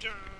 Dun.